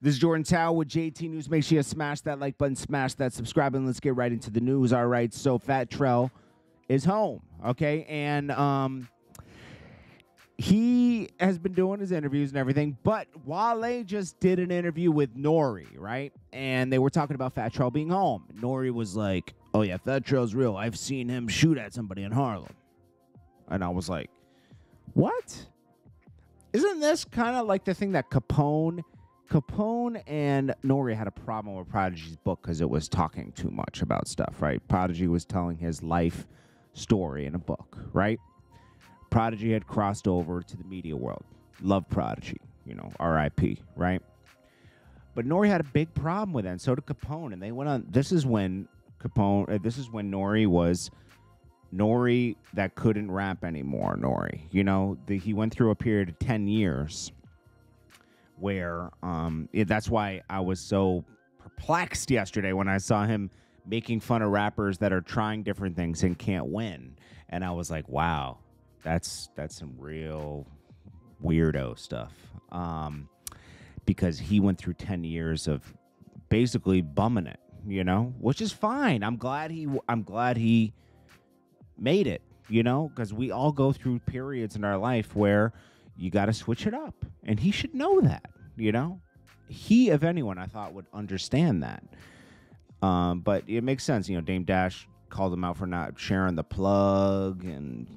This is Jordan Tower with JT News. Make sure you smash that like button, smash that subscribe, and let's get right into the news. All right, so Fat Trel is home, okay, and um, he has been doing his interviews and everything. But Wale just did an interview with Nore, right? And they were talking about Fat Trel being home. Nore was like, "Oh yeah, Fat Trel's real. I've seen him shoot at somebody in Harlem," and I was like, "What?" Isn't this kind of like the thing that Capone? Capone and Nore had a problem with Prodigy's book because it was talking too much about stuff, right? Prodigy was telling his life story in a book, right? Prodigy had crossed over to the media world. Love Prodigy, you know, RIP, right? But Nore had a big problem with that, and so did Capone. And they went on. This is when Capone. Uh, this is when Nore was Nore that couldn't rap anymore. Nore, you know, the, he went through a period of ten years where um, it, that's why I was so perplexed yesterday when I saw him making fun of rappers that are trying different things and can't win. And I was like, wow, that's that's some real weirdo stuff. Um, because he went through 10 years of basically bumming it, you know, which is fine. I'm glad he I'm glad he made it, you know, because we all go through periods in our life where you got to switch it up. And he should know that, you know? He, if anyone, I thought would understand that. Um, but it makes sense, you know. Dame Dash called him out for not sharing the plug, and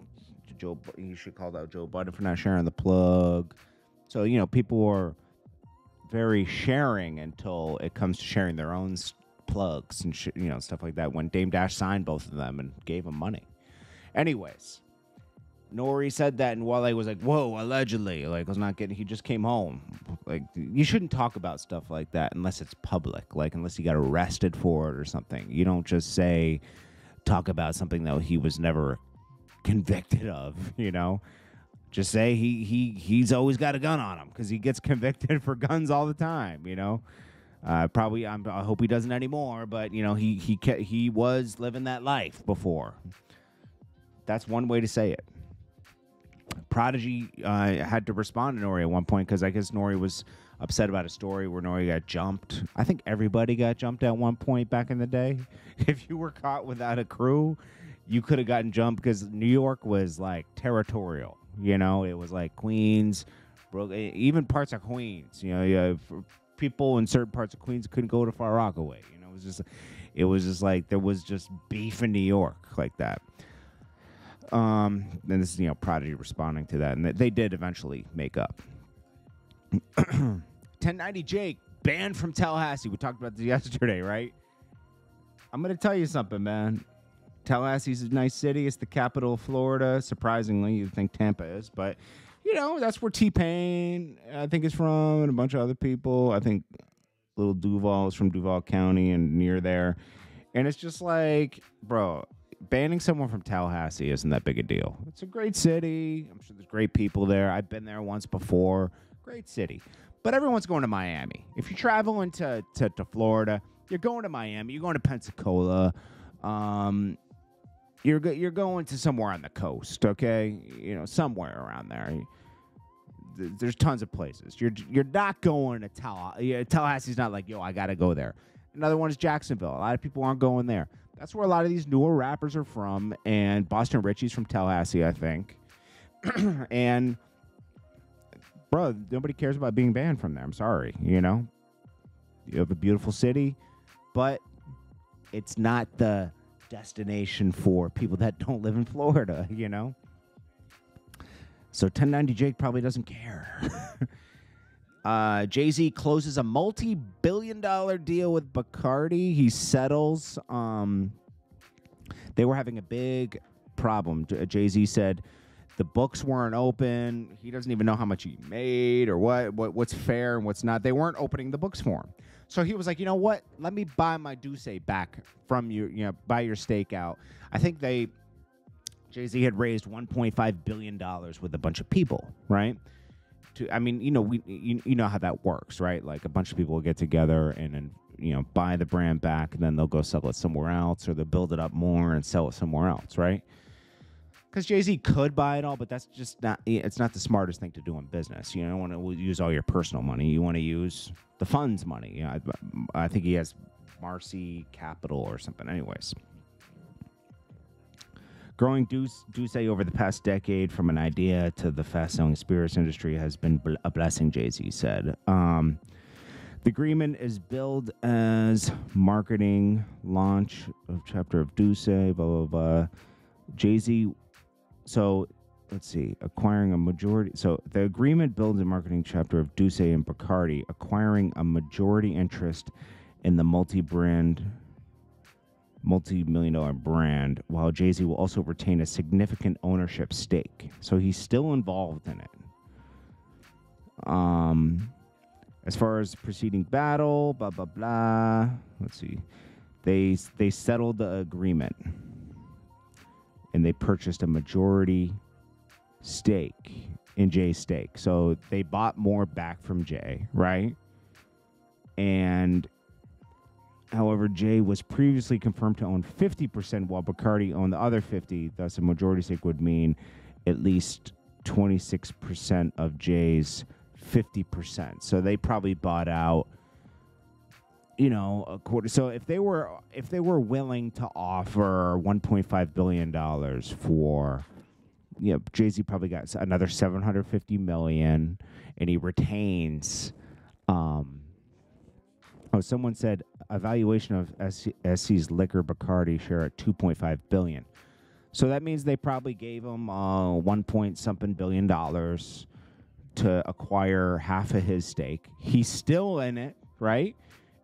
Joe he should call out Joe Budden for not sharing the plug. So you know, people are very sharing until it comes to sharing their own plugs and sh- you know stuff like that. When Dame Dash signed both of them and gave them money. Anyways, Nore said that, and Wale was like, "Whoa, allegedly." Like, was not getting. He just came home. Like, you shouldn't talk about stuff like that unless it's public. Like, unless he got arrested for it or something. You don't just say, talk about something that he was never convicted of. You know, just say he he he's always got a gun on him because he gets convicted for guns all the time. You know. Uh, probably, I'm, I hope he doesn't anymore. But you know, he he he was living that life before. That's one way to say it. Prodigy uh, had to respond to Nore at one point because I guess Nore was upset about a story where Nore got jumped. I think everybody got jumped at one point back in the day. If you were caught without a crew, you could have gotten jumped because New York was like territorial. You know, it was like Queens, even parts of Queens. You know, yeah, people in certain parts of Queens couldn't go to Far Rockaway. You know, it was just, it was just like there was just beef in New York like that. Um, and this is you know Prodigy responding to that, and they, did eventually make up. 1090 Jake banned from Tallahassee. We talked about this yesterday, right? I'm gonna tell you something, man. Tallahassee's a nice city. It's the capital of Florida. Surprisingly, you'd think Tampa is, but you know that's where T Pain, I think, is from, and a bunch of other people. I think Lil Duval is from Duval County and near there. And it's just like, bro, banning someone from Tallahassee isn't that big a deal. It's a great city. I'm sure there's great people there. I've been there once before. Great city. But everyone's going to Miami. If you're traveling to, to, to Florida, you're going to Miami. You're going to Pensacola. Um, you're you're going to somewhere on the coast, okay? You know, somewhere around there. There's tons of places. You're you're not going to Tall- yeah, Tallahassee's not like, yo, I got to go there. Another one is Jacksonville. A lot of people aren't going there. That's where a lot of these newer rappers are from. And Boston Richey's from Tallahassee, I think. and, bro, nobody cares about being banned from there. I'm sorry. You know, you have a beautiful city, but it's not the destination for people that don't live in Florida, you know? So 1090 Jake probably doesn't care. Uh, Jay Z closes a multi billion dollar deal with Bacardi. He settles. Um, they were having a big problem. Jay Z said the books weren't open. He doesn't even know how much he made or what, what what's fair and what's not. They weren't opening the books for him. So he was like, you know what? Let me buy my D'USSÉ back from you. You know, buy your stake out. I think they Jay Z had raised 1.5 billion dollars with a bunch of people, right? To, I mean, you know, we you, you know how that works, right? Like a bunch of people will get together and then you know buy the brand back, and then they'll go sell it somewhere else, or they'll build it up more and sell it somewhere else, right? because Jay Z could buy it all, but that's just not. Eh, it's not the smartest thing to do in business. You don't want to use all your personal money. You want to use the fund's money. You know, I, I think he has Marcy Capital or something. Anyways, growing D'USSÉ, over the past decade from an idea to the fast-selling spirits industry has been a blessing. Jay Z said. Um, the agreement is billed as marketing launch of chapter of D'USSÉ, blah blah blah. Jay Z so let's see, acquiring a majority. So the agreement builds a marketing chapter of D'USSÉ and Bacardi, acquiring a majority interest in the multi-brand, multi-million dollar brand, while Jay Z will also retain a significant ownership stake. So he's still involved in it. Um, as far as preceding battle, blah blah blah. Let's see, they they settled the agreement and they purchased a majority stake in Jay's stake. So they bought more back from Jay, right? And however, Jay was previously confirmed to own 50%, while Bacardi owned the other 50. Thus, a majority stake would mean at least 26% of Jay's 50%. So they probably bought out you know a quarter so if they were if they were willing to offer 1.5 billion dollars for you know Jay-Z probably got another 750 million and he retains um oh someone said evaluation of SC's liquor Bacardi share at 2.5 billion so that means they probably gave him uh, 1 point something billion dollars to acquire half of his stake he's still in it right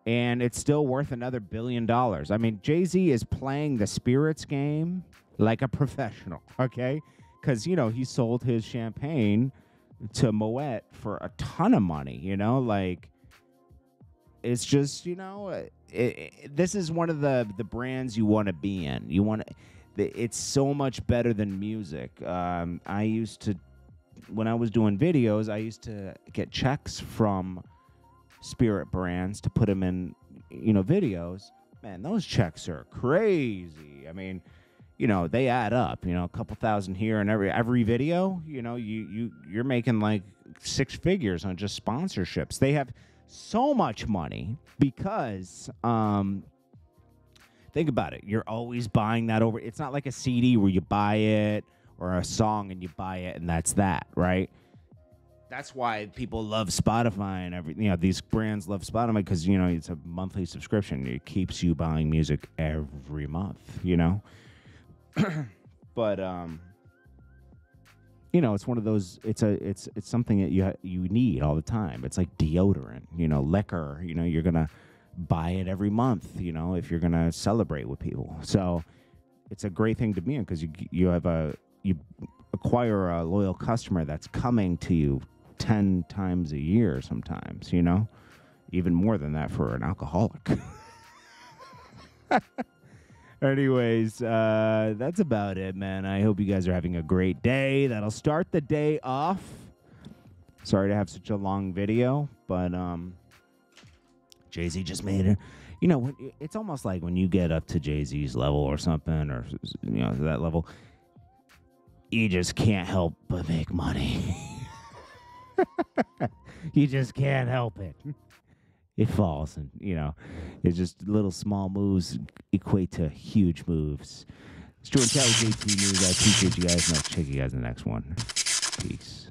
and it's still worth another billion dollars. I mean, Jay Z is playing the spirits game like a professional, okay? Because, you know, he sold his champagne to Moet for a ton of money, you know? Like, it's just, you know, it, it, this is one of the, the brands you want to be in. You want it's so much better than music. Um, I used to, when I was doing videos, I used to get checks from spirit brands to put them in, you know, videos, man, those checks are crazy. I mean, you know, they add up. You know, a couple thousand here and every every video. You know, you you you're making like six figures on just sponsorships. They have so much money because um, think about it. You're always buying that over. It's not like a CD where you buy it or a song and you buy it and that's that, right? that's why people love Spotify and every you know these brands love Spotify because you know it's a monthly subscription. It keeps you buying music every month, you know. but um, you know, it's one of those. It's a it's it's something that you ha- you need all the time. It's like deodorant, you know, liquor. You know, you're gonna buy it every month. You know, if you're gonna celebrate with people. So it's a great thing to be in because you you have a you acquire a loyal customer that's coming to you 10 times a year sometimes, you know? Even more than that for an alcoholic. Anyways, uh, that's about it, man. I hope you guys are having a great day. That'll start the day off. Sorry to have such a long video, but um, Jay Z just made it. You know, it's almost like when you get up to Jay Z's level or something, or you know, that level, you just can't help but make money. you just can't help it. It falls, and you know, it's just little small moves equate to huge moves. It's Jordan with JT News. I appreciate you guys, and I'll check you guys in the next one. Peace.